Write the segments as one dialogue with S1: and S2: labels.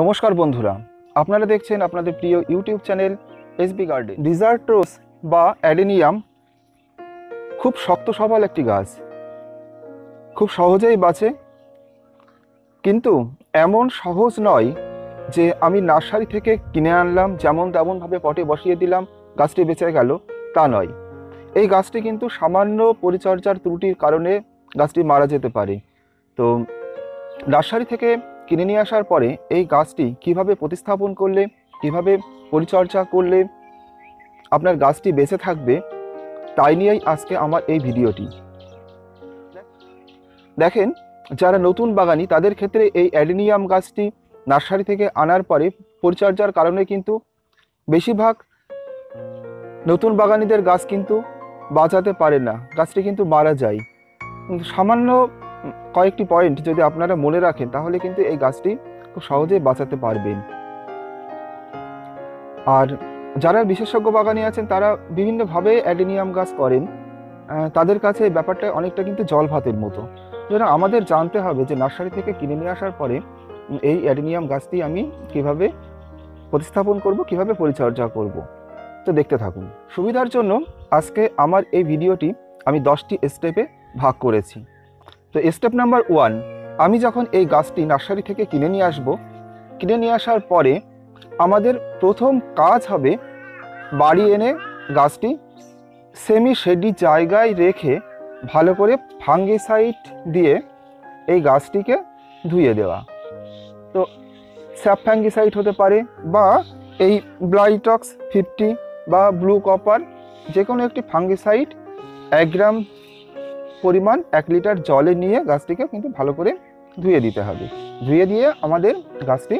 S1: নমস্কার বন্ধুরা, আপনারা দেখছেন আপনাদের প্রিয় YouTube channel SB garden desert rose বা অ্যাডেনিয়াম খুব শক্ত সবল একটি গাছ। খুব সহজেই বাঁচে, কিন্তু এমন সহজ নয় যে আমি নার্সারি থেকে কিনে আনলাম, যেমন তেমনভাবে পটে বসিয়ে দিলাম, গাছটি বেঁচে গেল, তা নয়। এই গাছটি কিন্তু সামান্য পরিচর্যার ত্রুটির কারণে গাছটি মারা যেতে পারে। তো নার্সারি থেকে কিনে নিয়ে আসার পরে এই গাছটি কীভাবে প্রতিস্থাপন করলে, কীভাবে পরিচর্যা করলে আপনার গাছটি বেঁচে থাকবে, তাই নিয়েই আজকে আমার এই ভিডিওটি। দেখেন, যারা নতুন বাগানি, তাদের ক্ষেত্রে এই অ্যাডেনিয়াম গাছটি নার্সারি থেকে আনার পরে পরিচর্যার কারণে কিন্তু বেশিরভাগ নতুন বাগানিদের গাছ কিন্তু বাঁচাতে পারে না, গাছটি কিন্তু মারা যায়। সামান্য কয়েকটি পয়েন্ট যদি আপনারা মনে রাখেন, তাহলে কিন্তু এই গাছটি খুব সহজেই বাঁচাতে পারবেন। আর যারা বিশেষজ্ঞ বাগানে আছেন, তারা বিভিন্নভাবে অ্যাডেনিয়াম গাছ করেন। তাদের কাছে ব্যাপারটা অনেকটা কিন্তু জল ভাতের মতো। সুতরাং আমাদের জানতে হবে যে, নার্সারি থেকে কিনে নিয়ে আসার পরে এই অ্যাডেনিয়াম গাছটি আমি কীভাবে প্রতিস্থাপন করব, কীভাবে পরিচর্যা করব? তো দেখতে থাকুন। সুবিধার জন্য আজকে আমার এই ভিডিওটি আমি দশটি স্টেপে ভাগ করেছি। তো স্টেপ নাম্বার ওয়ান আমি যখন এই গাছটি নার্সারি থেকে কিনে নিয়ে আসব, কিনে নিয়ে আসার পরে আমাদের প্রথম কাজ হবে বাড়ি এনে গাছটি সেমি শেডি জায়গায় রেখে ভালো করে ফাঙ্গিসাইড দিয়ে এই গাছটিকে ধুয়ে দেওয়া। তো স্যাপ ফ্যাঙ্গিসাইড হতে পারে বা এই ব্লাইটক্স ফিফটি বা ব্লু কপার যে কোনো একটি ফাঙ্গিসাইড এক গ্রাম পরিমাণ এক লিটার জলে নিয়ে গাছটিকে কিন্তু ভালো করে ধুয়ে দিতে হবে। ধুয়ে দিয়ে আমাদের গাছটি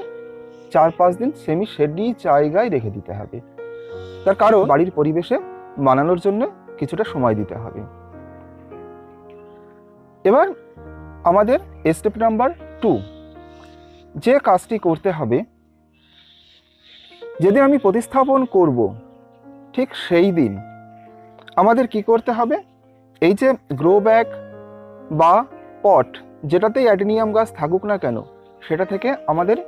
S1: চার পাঁচ দিন সেমি শেডি জায়গায় রেখে দিতে হবে। তার কারণ বাড়ির পরিবেশে মানানোর জন্য কিছুটা সময় দিতে হবে। এবার আমাদের স্টেপ নাম্বার টু যে কাজটি করতে হবে, যেদিন আমি প্রতিস্থাপন করব, ঠিক সেই দিন আমাদের কি করতে হবে? এই যে গ্রো ব্যাগ বা পট যেটাতেই অ্যাডিনিয়াম গাছ থাকুক না কেন, সেটা থেকে আমাদের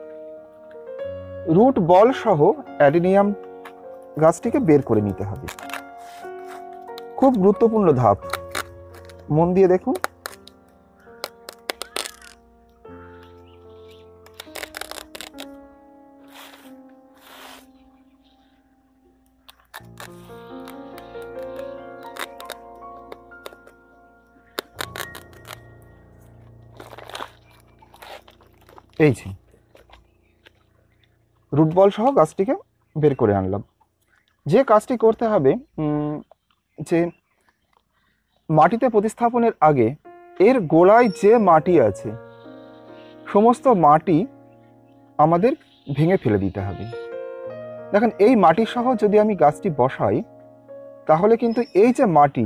S1: রুট বল সহ অ্যাডিনিয়াম গাছটিকে বের করে নিতে হবে। খুব গুরুত্বপূর্ণ ধাপ। মন দিয়ে দেখুন। এই যে। রুট বল সহ গাছটিকে বের করে আনলাম। যে কাজটি করতে হবে যে মাটিতে প্রতিস্থাপনের আগে এর গোড়ায় যে মাটি আছে, সমস্ত মাটি আমাদের ভেঙে ফেলে দিতে হবে। দেখেন, এই মাটি সহ যদি আমি গাছটি বসাই, তাহলে কিন্তু এই যে মাটি,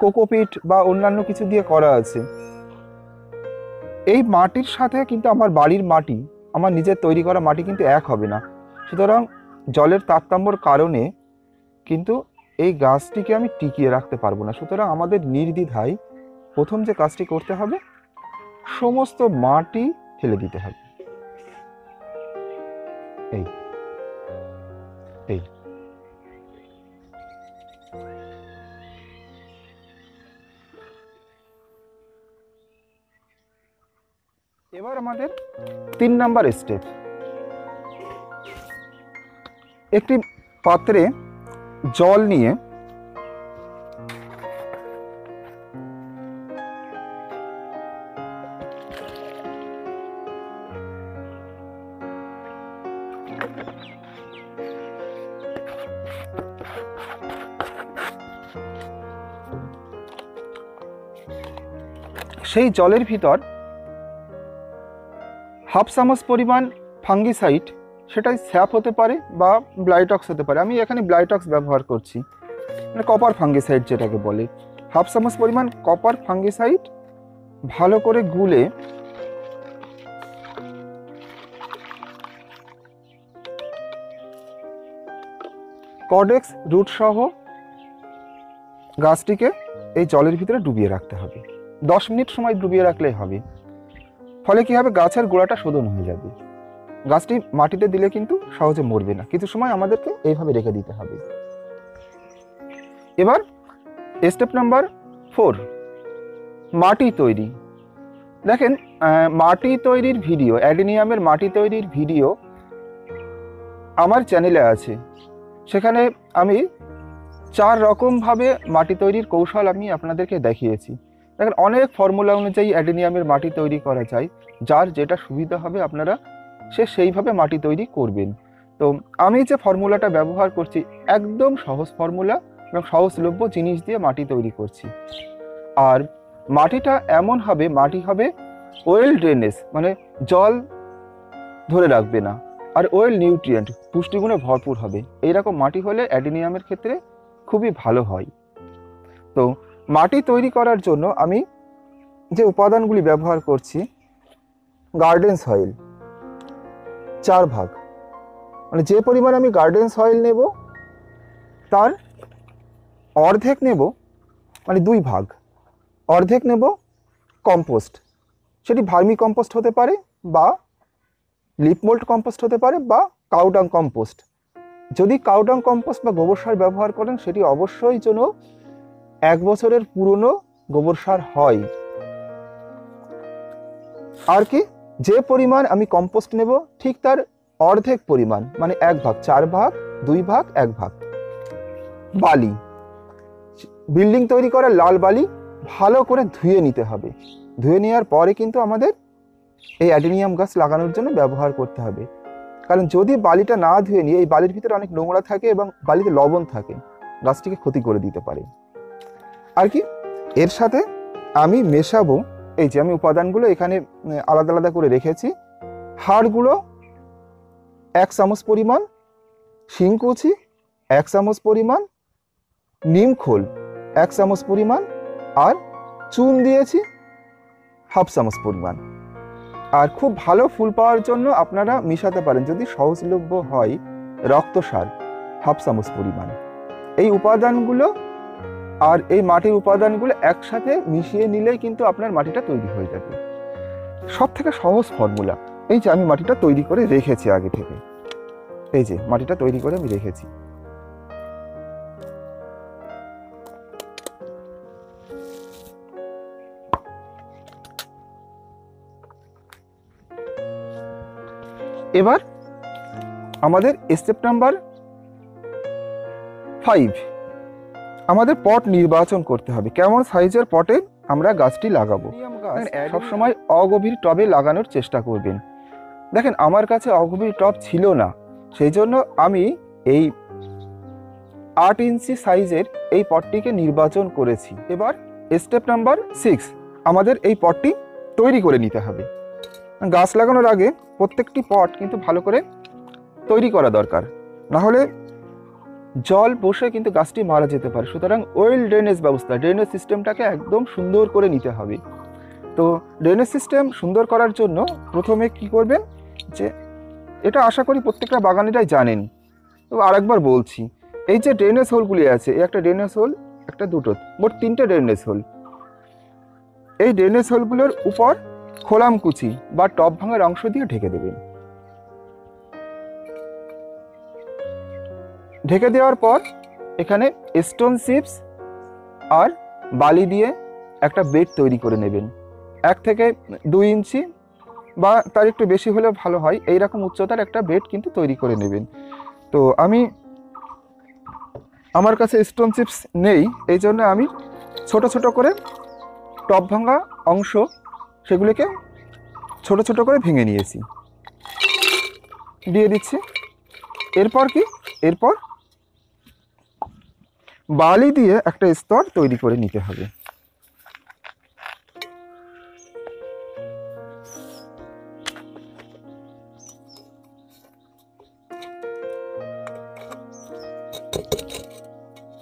S1: কোকোপিট বা অন্যান্য কিছু দিয়ে করা আছে এই মাটির সাথে কিন্তু আমার বাড়ির মাটি, আমার নিজের তৈরি করা মাটি কিন্তু এক হবে না। সুতরাং জলের তারতম্যর কারণে কিন্তু এই গাছটিকে আমি টিকিয়ে রাখতে পারব না। সুতরাং আমাদের নির্দ্বিধায় প্রথম যে কাজটি করতে হবে, সমস্ত মাটি ফেলে দিতে হবে। এই। এই আমাদের? তিন নাম্বার স্টেপ একটি পাত্রে জল নিয়ে সেই জলের ভিতর হাফ চামচ পরিমাণ ফাঙ্গিসাইড সেটাই স্যাপ হতে পারে বা ব্লাইটক্স হতে পারে। আমি এখানে ব্লাইটক্স ব্যবহার করছি। মানে কপার ফাঙ্গিসাইড যেটাকে বলে। হাফ চামচ পরিমাণ কপার ফাঙ্গিসাইড ভালো করে গুলে কডেক্স রুট সহ গাছটিকে এই জলের ভিতরে ডুবিয়ে রাখতে হবে। দশ মিনিট সময় ডুবিয়ে রাখলেই হবে। ফলে কি হবে? গাছের গোড়াটা শোধন হয়ে যাবে। গাছটি মাটিতে দিলে কিন্তু সহজে মরবে না। কিছু সময় আমাদেরকে এইভাবে রেখে দিতে হবে। এবার স্টেপ নাম্বার ফোর মাটি তৈরি। দেখেন মাটি তৈরির ভিডিও অ্যাডিনিয়ামের মাটি তৈরির ভিডিও আমার চ্যানেলে আছে। সেখানে আমি চার রকমভাবে মাটি তৈরির কৌশল আমি আপনাদেরকে দেখিয়েছি। দেখেন, অনেক ফর্মুলা অনুযায়ী অ্যাডেনিয়ামের মাটি তৈরি করা যায়, যার যেটা সুবিধা হবে আপনারা সে সেইভাবে মাটি তৈরি করবেন। তো আমি যে ফর্মুলাটা ব্যবহার করছি, একদম সহজ ফর্মুলা এবং সহজলভ্য জিনিস দিয়ে মাটি তৈরি করছি। আর মাটিটা এমন হবে, মাটি হবে ওয়েল ড্রেনেজ মানে জল ধরে রাখবে না। আর ওয়েল নিউট্রিয়েন্ট পুষ্টিগুণে ভরপুর হবে। এইরকম মাটি হলে অ্যাডিনিয়ামের ক্ষেত্রে খুবই ভালো হয়। তো মাটি তৈরি করার জন্য আমি যে উপাদানগুলি ব্যবহার করছি গার্ডেন সয়েল চার ভাগ। মানে যে পরিমাণ আমি গার্ডেন সয়েল নেব, তার অর্ধেক নেব মানে দুই ভাগ। অর্ধেক নেব কম্পোস্ট সেটি ভার্মি কম্পোস্ট হতে পারে বা লিপমোল্ড কম্পোস্ট হতে পারে বা কাউডাং কম্পোস্ট যদি কাউডাং কম্পোস্ট বা গোবর সার ব্যবহার করেন, সেটি অবশ্যই যেন এক বছরের পুরনো গোবর সার হয়। আর কি? যে পরিমাণ আমি কম্পোস্ট নেব, ঠিক তার অর্ধেক পরিমাণ মানে এক ভাগ, চার ভাগ, দুই ভাগ, এক ভাগ। বালি। বিল্ডিং তৈরি করার লাল বালি ভালো করে ধুয়ে নিতে হবে। ধুয়ে নেওয়ার পরে কিন্তু আমাদের এই অ্যাডিনিয়াম গাছ লাগানোর জন্য ব্যবহার করতে হবে। কারণ যদি বালিটা না ধুয়ে নিয়ে এই বালির ভিতরে অনেক নোংরা থাকে এবং বালিতে লবণ থাকে, গাছটিকে ক্ষতি করে দিতে পারে। আর কি? এর সাথে আমি মেশাবো, এই যে আমি উপাদানগুলো এখানে আলাদা আলাদা করে রেখেছি। হাড়গুলো এক চামচ পরিমাণ, শিংকুচি এক চামচ পরিমাণ, নিম খোল এক চামচ পরিমাণ, আর চুন দিয়েছি হাফ চামচ পরিমাণ। আর খুব ভালো ফুল পাওয়ার জন্য আপনারা মিশাতে পারেন, যদি সহজলভ্য হয়, রক্তসার হাফ চামচ পরিমাণ। এই উপাদানগুলো আর এই মাটির উপাদানগুলো একসাথে মিশিয়ে নিলেই কিন্তু আপনার মাটিটা তৈরি হয়ে যাবে। সব থেকে সহজ ফর্মুলা এই যে আমি মাটিটা তৈরি করে রেখেছি আগে থেকে। এই যে মাটিটা তৈরি করে আমি রেখেছি। এবার আমাদের স্টেপ নাম্বার ফাইভ আমাদের পট নির্বাচন করতে হবে। কেমন সাইজের পটে আমরা গাছটি লাগাবো? সব সময় অগভীর টবে লাগানোর চেষ্টা করবেন। দেখেন আমার কাছে অগভীর টব ছিল না। সেই জন্য আমি এই আট ইঞ্চি সাইজের এই পটটিকে নির্বাচন করেছি। এবার স্টেপ নাম্বার সিক্স আমাদের এই পটটি তৈরি করে নিতে হবে। গাছ লাগানোর আগে প্রত্যেকটি পট কিন্তু ভালো করে তৈরি করা দরকার। না হলে জল বসে কিন্তু গাছটি মারা যেতে পারে। সুতরাং ওয়েল ড্রেনেজ ব্যবস্থা ড্রেনেজ সিস্টেমটাকে একদম সুন্দর করে নিতে হবে। তো ড্রেনেজ সিস্টেম সুন্দর করার জন্য প্রথমে কি করবেন যে, এটা আশা করি প্রত্যেকটা বাগানিরাই জানেন। তো আরেকবার বলছি, এই যে ড্রেনেজ হোলগুলি আছে, এই একটা ড্রেনেজ হোল একটা দুটো, মোট তিনটে ড্রেনেজ হোল এই ড্রেনেজ হোলগুলোর উপর খোলামকুচি বা টপ ভাঙার অংশ দিয়ে ঢেকে দেবেন। ঢেকে দেওয়ার পর এখানে স্টোন চিপস আর বালি দিয়ে একটা বেড তৈরি করে নেবেন। এক থেকে দুই ইঞ্চি বা তার একটু বেশি হলেও ভালো হয়। এই রকম উচ্চতার একটা বেড কিন্তু তৈরি করে নেবেন। তো আমি আমার কাছে স্টোন চিপস নেই। এই জন্য আমি ছোট ছোট করে টপ ভাঙা অংশ সেগুলিকে ছোট ছোট করে ভেঙে নিয়েছি। দিয়ে দিচ্ছি। এরপর কি? এরপর বালি দিয়ে একটা স্তর তৈরি করে নিতে হবে।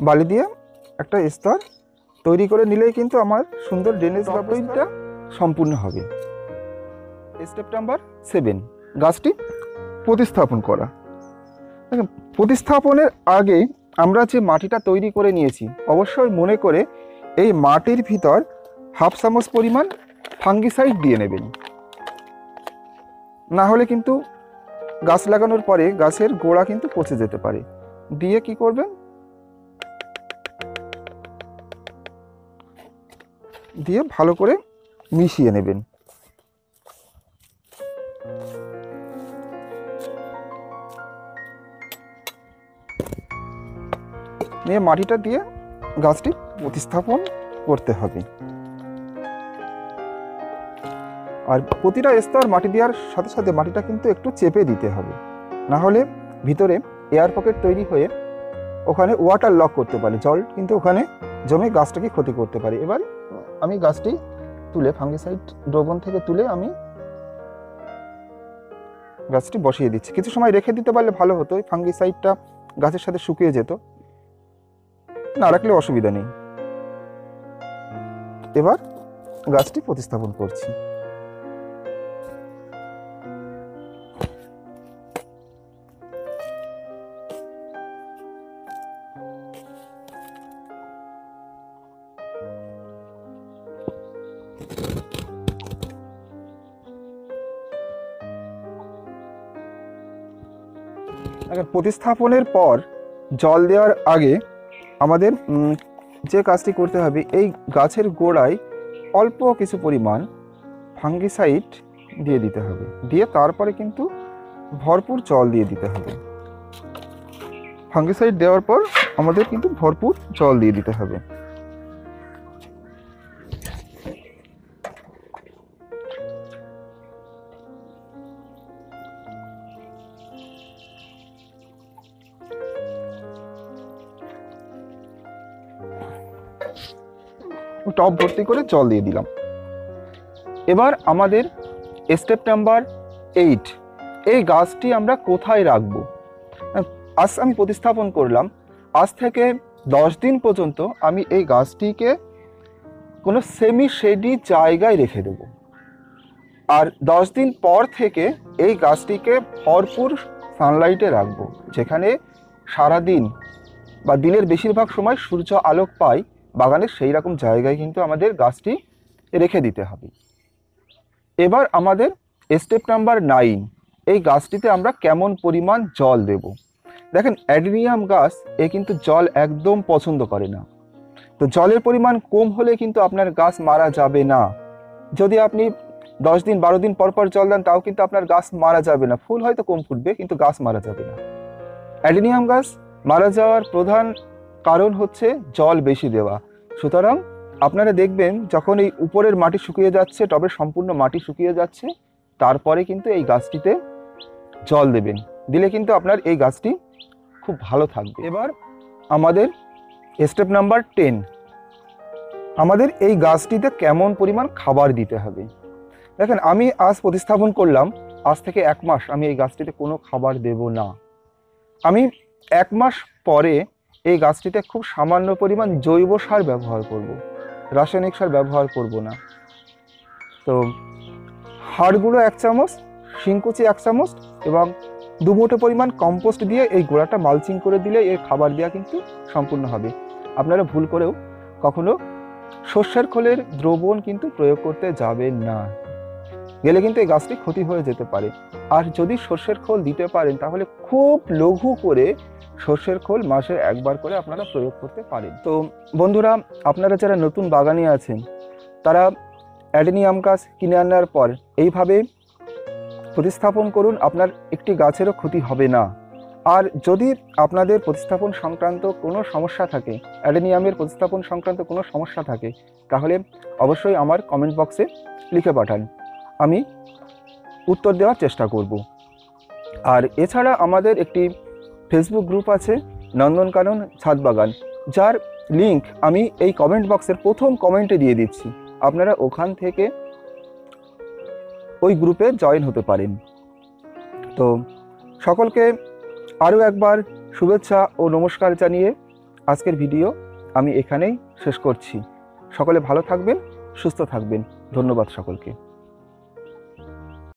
S1: বালি দিয়ে একটা স্তর তৈরি করে নিলেই কিন্তু আমার সুন্দর ড্রেনেজ ব্যবস্থা সম্পূর্ণ হবে। স্টেপ নাম্বার সেভেন গাছটি প্রতিস্থাপন করা। দেখেন, প্রতিস্থাপনের আগে আমরা যে মাটিটা তৈরি করে নিয়েছি, অবশ্যই মনে করে এই মাটির ভিতর হাফ চামচ পরিমাণ ফাঙ্গিসাইড দিয়ে নেবেন। না হলে কিন্তু গাছ লাগানোর পরে গাছের গোড়া কিন্তু পচে যেতে পারে। দিয়ে কি করবেন? দিয়ে ভালো করে মিশিয়ে নেবেন। নিয়ে মাটিটা দিয়ে গাছটি প্রতিস্থাপন করতে হবে। আর প্রতিটা স্তর মাটি দেওয়ার সাথে সাথে মাটিটা কিন্তু একটু চেপে দিতে হবে। না হলে ভিতরে এয়ার পকেট তৈরি হয়ে ওখানে ওয়াটার লক করতে পারে। জল কিন্তু ওখানে জমে গাছটাকে ক্ষতি করতে পারে। এবার আমি গাছটি তুলে ফাঙ্গিসাইড ড্রোবন থেকে তুলে আমি গাছটি বসিয়ে দিচ্ছি। কিছু সময় রেখে দিতে পারলে ভালো হতো। ফাঙ্গিসাইডটা গাছের সাথে শুকিয়ে যেত। না রাখলে অসুবিধা নেই। এবার গাছটি প্রতিস্থাপন করছি। প্রতিস্থাপনের পর জল দেওয়ার আগে আমাদের যে কাজটি করতে হবে, এই গাছের গোড়ায় অল্প কিছু পরিমাণ ফাঙ্গিসাইড দিয়ে দিতে হবে। দিয়ে তারপরে কিন্তু ভরপুর জল দিয়ে দিতে হবে। ফাঙ্গিসাইড দেওয়ার পর আমাদের কিন্তু ভরপুর জল দিয়ে দিতে হবে। টপ ভর্তি করে জল দিয়ে দিলাম। এবার আমাদের স্টেপ নাম্বার এইট এই গাছটি আমরা কোথায় রাখব? আজ আমি প্রতিস্থাপন করলাম, আজ থেকে দশ দিন পর্যন্ত আমি এই গাছটিকে কোনো সেমি শেডি জায়গায় রেখে দেব। আর দশ দিন পর থেকে এই গাছটিকে ভরপুর সানলাইটে রাখব, যেখানে সারাদিন বা দিনের বেশিরভাগ সময় সূর্য আলোক পায় বাগানের সেই রকম জায়গায় কিন্তু আমাদের গাছটি রেখে দিতে হবে। এবার আমাদের স্টেপ নাম্বার নাইন এই গাছটিতে আমরা কেমন পরিমাণ জল দেব? দেখেন, অ্যাডেনিয়াম গাছ, এ কিন্তু জল একদম পছন্দ করে না। তো জলের পরিমাণ কম হলে কিন্তু আপনার গাছ মারা যাবে না। যদি আপনি দশ দিন, বারো দিন পর পর জল দেন, তাও কিন্তু আপনার গাছ মারা যাবে না। ফুল হয়তো কম ফুটবে, কিন্তু গাছ মারা যাবে না। অ্যাডেনিয়াম গাছ মারা যাওয়ার প্রধান কারণ হচ্ছে জল বেশি দেওয়া। সুতরাং আপনারা দেখবেন যখন এই উপরের মাটি শুকিয়ে যাচ্ছে টবের সম্পূর্ণ মাটি শুকিয়ে যাচ্ছে, তারপরে কিন্তু এই গাছটিতে জল দেবেন। দিলে কিন্তু আপনার এই গাছটি খুব ভালো থাকবে। এবার আমাদের স্টেপ নাম্বার টেন আমাদের এই গাছটিতে কেমন পরিমাণ খাবার দিতে হবে? দেখেন, আমি আজ প্রতিস্থাপন করলাম, আজ থেকে এক মাস আমি এই গাছটিতে কোনো খাবার দেব না। আমি এক মাস পরে এই গাছটিতে খুব সামান্য পরিমাণ জৈব সার ব্যবহার করব। রাসায়নিক সার ব্যবহার করব না। তো হাড়গুলো এক চামচ, শিংকুচি এক চামচ এবং দু মুঠো পরিমাণ কম্পোস্ট দিয়ে এই গোড়াটা মালচিং করে দিলে এর খাবার দেওয়া কিন্তু সম্পূর্ণ হবে। আপনারা ভুল করেও কখনো শস্যের খোলের দ্রবণ কিন্তু প্রয়োগ করতে যাবেন না। গেলে কিন্তু এই গাছটি ক্ষতি হয়ে যেতে পারে। আর যদি সর্ষের খোল দিতে পারেন, তাহলে খুব লঘু করে সর্ষের খোল মাসে একবার করে আপনারা প্রয়োগ করতে পারেন। তো বন্ধুরা, আপনারা যারা নতুন বাগানে আছেন, তারা অ্যাডেনিয়াম গাছ কিনে আনার পর এইভাবে প্রতিস্থাপন করুন, আপনার একটি গাছেরও ক্ষতি হবে না। আর যদি আপনাদের প্রতিস্থাপন সংক্রান্ত কোনো সমস্যা থাকে, অ্যাডেনিয়ামের প্রতিস্থাপন সংক্রান্ত কোনো সমস্যা থাকে, তাহলে অবশ্যই আমার কমেন্ট বক্সে লিখে পাঠান। আমি উত্তর দেওয়ার চেষ্টা করব। আর এছাড়া আমাদের একটি ফেসবুক গ্রুপ আছে নন্দনকানন ছাদ বাগান। যার লিংক আমি এই কমেন্ট বক্সের প্রথম কমেন্টে দিয়ে দিচ্ছি। আপনারা ওখান থেকে ওই গ্রুপে জয়েন হতে পারেন। তো সকলকে আরও একবার শুভেচ্ছা ও নমস্কার জানিয়ে আজকের ভিডিও আমি এখানেই শেষ করছি। সকলে ভালো থাকবেন, সুস্থ থাকবেন। ধন্যবাদ সকলকে।